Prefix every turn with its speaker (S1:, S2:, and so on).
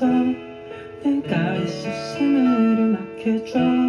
S1: 내가 있었음을 막혀줘.